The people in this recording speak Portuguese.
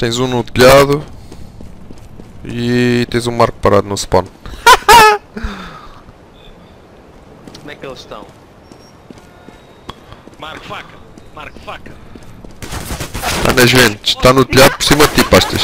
Tens um no telhado. E tens um marco parado no spawn. Como é que eles estão? Marco faca! Marco faca! Está nas ventes, está no telhado por cima de ti, pastas.